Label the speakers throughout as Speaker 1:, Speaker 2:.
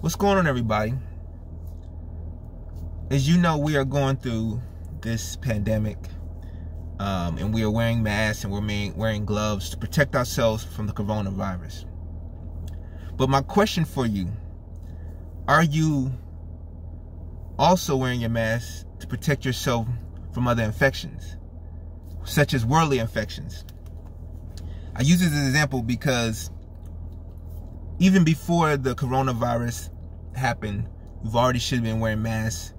Speaker 1: What's going on, everybody? As you know, we are going through this pandemic, um, and we are wearing masks and we're wearing gloves to protect ourselves from the coronavirus. But my question for you are you also wearing your mask to protect yourself from other infections, such as worldly infections? I use this as an example because even before the coronavirus happened, we've already should have been wearing masks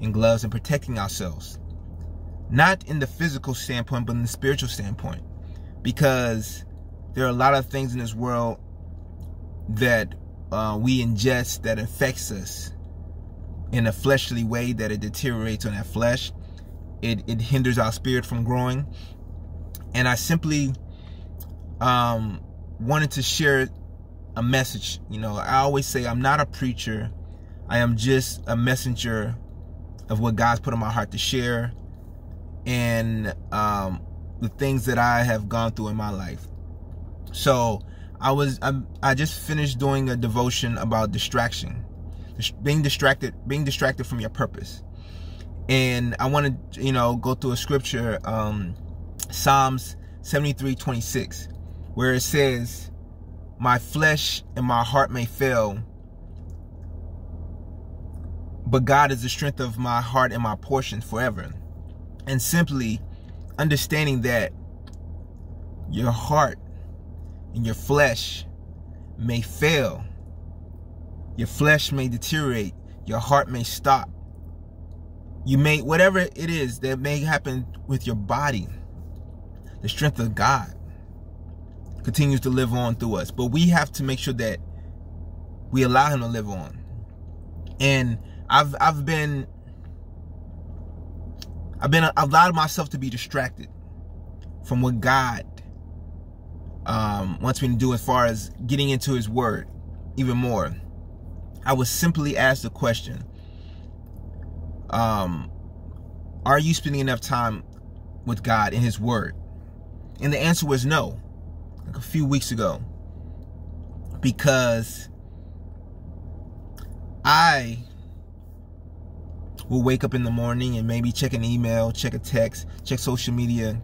Speaker 1: and gloves and protecting ourselves. Not in the physical standpoint, but in the spiritual standpoint. Because there are a lot of things in this world that uh, we ingest that affects us in a fleshly way that it deteriorates on our flesh. It, it hinders our spirit from growing. And I simply um, wanted to share a message. You know, I always say I'm not a preacher. I am just a messenger of what God's put in my heart to share and um, the things that I have gone through in my life. So I was I, I just finished doing a devotion about distraction, being distracted, being distracted from your purpose. And I want to, you know, go through a scripture, um, Psalms 73, 26, where it says, my flesh and my heart may fail, but God is the strength of my heart and my portion forever. And simply understanding that your heart and your flesh may fail, your flesh may deteriorate, your heart may stop. You may, whatever it is that may happen with your body, the strength of God continues to live on through us. But we have to make sure that we allow him to live on. And I've I've been I've been allowed myself to be distracted from what God um, wants me to do as far as getting into His Word even more. I was simply asked the question: um, Are you spending enough time with God in His Word? And the answer was no like a few weeks ago because I will wake up in the morning and maybe check an email, check a text, check social media.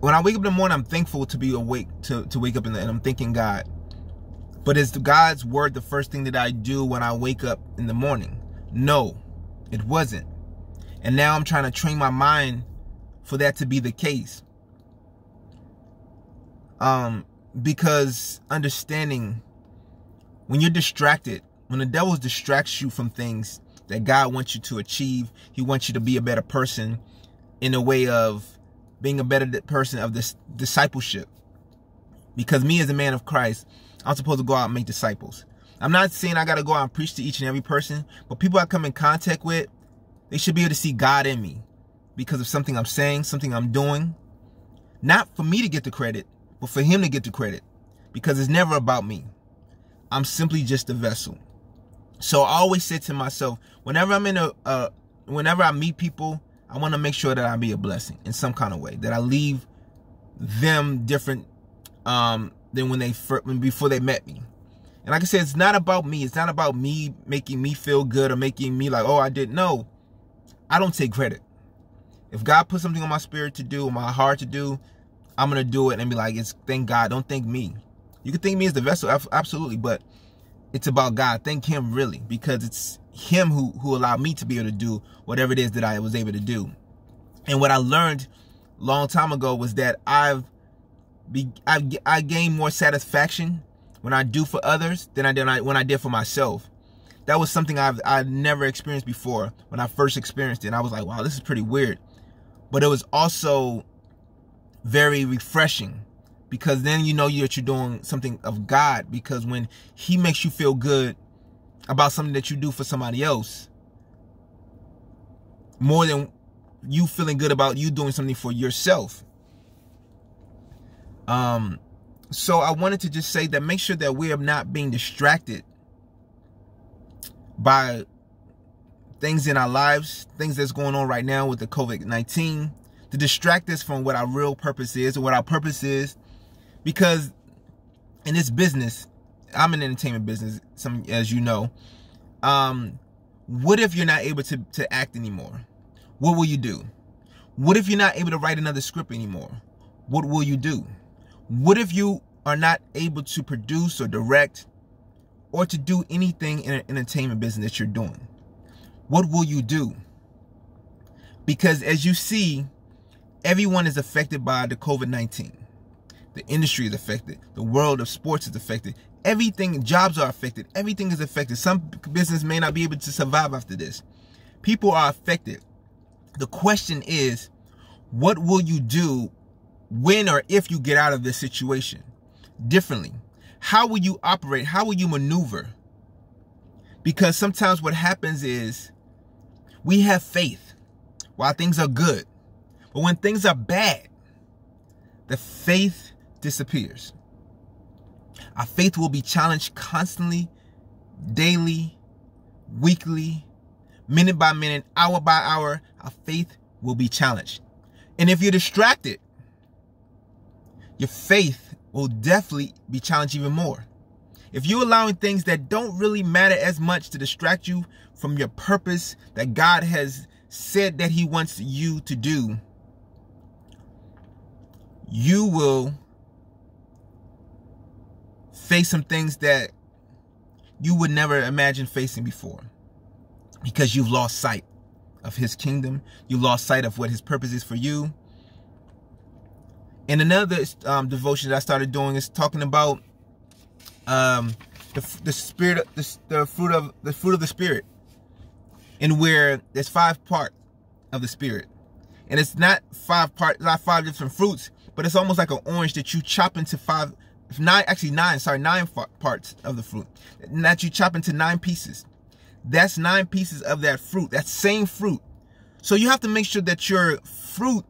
Speaker 1: When I wake up in the morning, I'm thankful to be awake, to, to wake up the, and I'm thanking God. But is God's word the first thing that I do when I wake up in the morning? No, it wasn't. And now I'm trying to train my mind for that to be the case. Um, because understanding when you're distracted, when the devil distracts you from things that God wants you to achieve, he wants you to be a better person in a way of being a better person of this discipleship. Because me as a man of Christ, I'm supposed to go out and make disciples. I'm not saying I got to go out and preach to each and every person, but people I come in contact with, they should be able to see God in me because of something I'm saying, something I'm doing. Not for me to get the credit, but for him to get the credit because it's never about me. I'm simply just a vessel. So I always say to myself, whenever I'm in a, uh, whenever I meet people, I want to make sure that I be a blessing in some kind of way, that I leave them different um, than when they before they met me. And like I said, it's not about me. It's not about me making me feel good or making me like, oh, I didn't know. I don't take credit. If God put something on my spirit to do, on my heart to do, I'm gonna do it and be like, it's thank God. Don't thank me. You can thank me as the vessel, absolutely, but it's about God. Thank Him really, because it's Him who who allowed me to be able to do whatever it is that I was able to do. And what I learned long time ago was that I've be I, I gain more satisfaction when I do for others than I did when I did for myself. That was something I've I never experienced before when I first experienced it. And I was like, wow, this is pretty weird. But it was also very refreshing because then you know that you're doing something of God because when he makes you feel good about something that you do for somebody else more than you feeling good about you doing something for yourself. Um so I wanted to just say that make sure that we are not being distracted by things in our lives, things that's going on right now with the COVID-19, to distract us from what our real purpose is or what our purpose is. Because in this business, I'm in entertainment business, some as you know. Um, what if you're not able to, to act anymore? What will you do? What if you're not able to write another script anymore? What will you do? What if you are not able to produce or direct or to do anything in an entertainment business that you're doing? What will you do? Because as you see, everyone is affected by the COVID 19. The industry is affected. The world of sports is affected. Everything, jobs are affected. Everything is affected. Some business may not be able to survive after this. People are affected. The question is, what will you do when or if you get out of this situation differently? How will you operate? How will you maneuver? Because sometimes what happens is we have faith while things are good. But when things are bad, the faith disappears. Our faith will be challenged constantly, daily, weekly, minute by minute, hour by hour. Our faith will be challenged. And if you're distracted, your faith will definitely be challenged even more. If you're allowing things that don't really matter as much to distract you from your purpose that God has said that He wants you to do, you will face some things that you would never imagine facing before because you've lost sight of his kingdom. You lost sight of what his purpose is for you. And another um, devotion that I started doing is talking about um, the, the spirit, the, the fruit of the fruit of the spirit, and where there's five parts of the spirit, and it's not five parts, not five different fruits, but it's almost like an orange that you chop into five, nine, actually nine, sorry, nine parts of the fruit, that you chop into nine pieces. That's nine pieces of that fruit, that same fruit. So you have to make sure that your fruit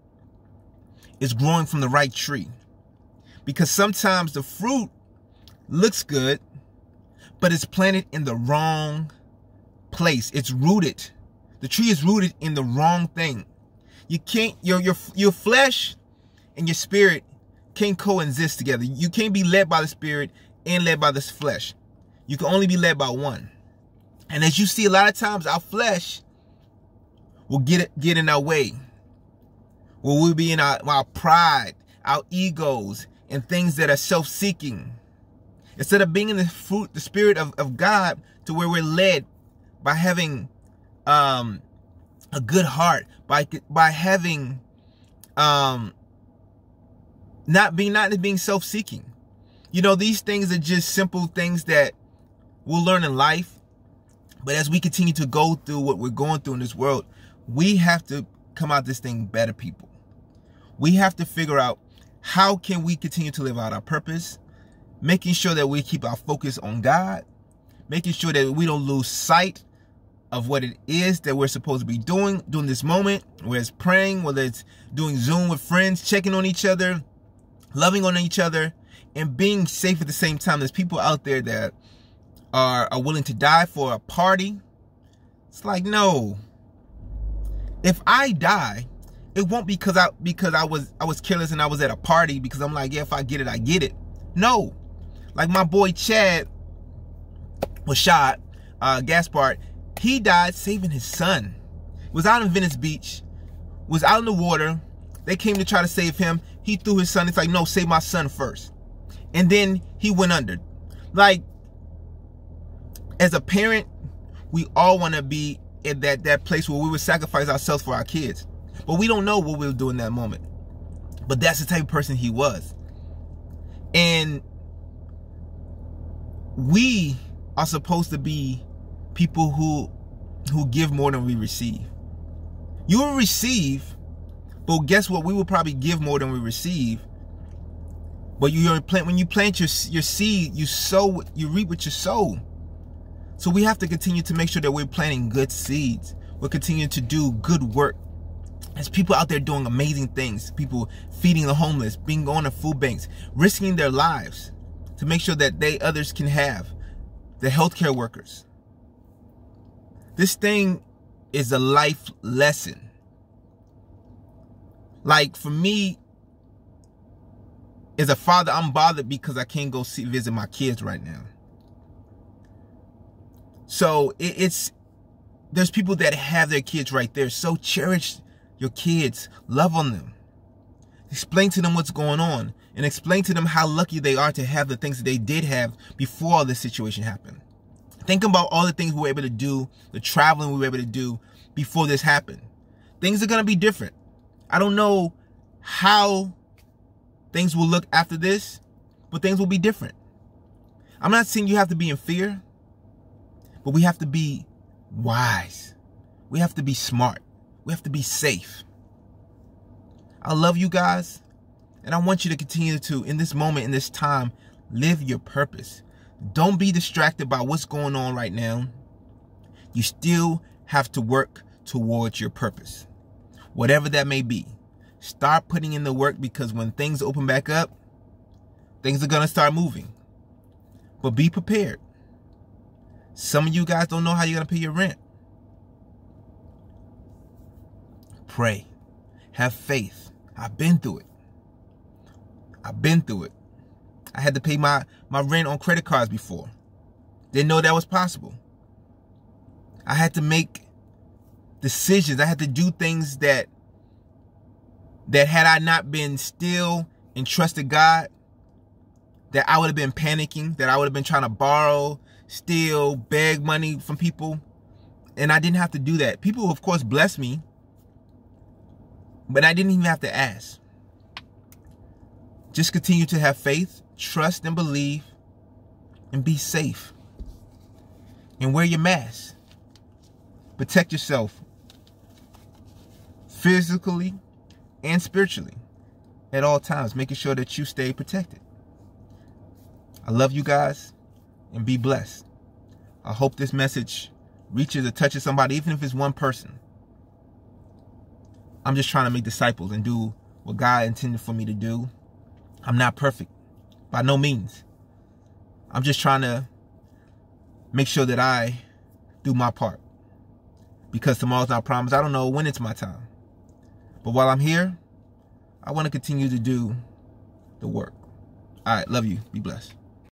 Speaker 1: is growing from the right tree. Because sometimes the fruit looks good, but it's planted in the wrong place. It's rooted. The tree is rooted in the wrong thing. You can't your your your flesh and your spirit can't coexist together. You can't be led by the spirit and led by this flesh. You can only be led by one. And as you see, a lot of times our flesh will get it get in our way. Will we be in our, our pride, our egos, and things that are self-seeking. Instead of being in the fruit, the spirit of, of God to where we're led by having um, a good heart, by by having um, not being not being self-seeking. You know, these things are just simple things that we'll learn in life. But as we continue to go through what we're going through in this world, we have to come out this thing better people. We have to figure out how can we continue to live out our purpose, making sure that we keep our focus on God, making sure that we don't lose sight of what it is that we're supposed to be doing during this moment, whether it's praying, whether it's doing Zoom with friends, checking on each other, loving on each other, and being safe at the same time. There's people out there that are, are willing to die for a party. It's like, no. If I die, it won't be because I because I was I was careless and I was at a party because I'm like, yeah, if I get it, I get it. No. Like my boy Shad was shot, uh Gaspard, he died saving his son. Was out in Venice Beach, was out in the water. They came to try to save him. He threw his son. It's like, no, save my son first. And then he went under. Like, as a parent, we all want to be in that, that place where we would sacrifice ourselves for our kids. But we don't know what we'll do in that moment. But that's the type of person he was. And we are supposed to be people who who give more than we receive. You will receive, but guess what? We will probably give more than we receive. But you plant when you plant your your seed, you sow, you reap what you sow. So we have to continue to make sure that we're planting good seeds. We're continuing to do good work. There's people out there doing amazing things. People feeding the homeless, being on the food banks, risking their lives to make sure that they others can have. The healthcare workers. This thing is a life lesson. Like for me, as a father, I'm bothered because I can't go see visit my kids right now. So it, it's there's people that have their kids right there. So cherish your kids, love on them, explain to them what's going on, and explain to them how lucky they are to have the things that they did have before all this situation happened. Think about all the things we were able to do, the traveling we were able to do before this happened. Things are going to be different. I don't know how things will look after this, but things will be different. I'm not saying you have to be in fear, but we have to be wise. We have to be smart. We have to be safe. I love you guys, and I want you to continue to, in this moment, in this time, live your purpose. Don't be distracted by what's going on right now. You still have to work towards your purpose, whatever that may be. Start putting in the work because when things open back up, things are going to start moving. But be prepared. Some of you guys don't know how you're going to pay your rent. Pray. Have faith. I've been through it. I've been through it. I had to pay my, my rent on credit cards before. Didn't know that was possible. I had to make decisions. I had to do things that that had I not been still and trusted God, that I would have been panicking, that I would have been trying to borrow, steal, beg money from people. And I didn't have to do that. People, of course, blessed me, but I didn't even have to ask. Just continue to have faith, trust, and believe, and be safe. And wear your mask. Protect yourself physically and spiritually at all times, making sure that you stay protected. I love you guys and be blessed. I hope this message reaches or touches somebody, even if it's one person. I'm just trying to make disciples and do what God intended for me to do. I'm not perfect, by no means. I'm just trying to make sure that I do my part. Because tomorrow's not promised. I don't know when it's my time. But while I'm here, I want to continue to do the work. All right, love you. Be blessed.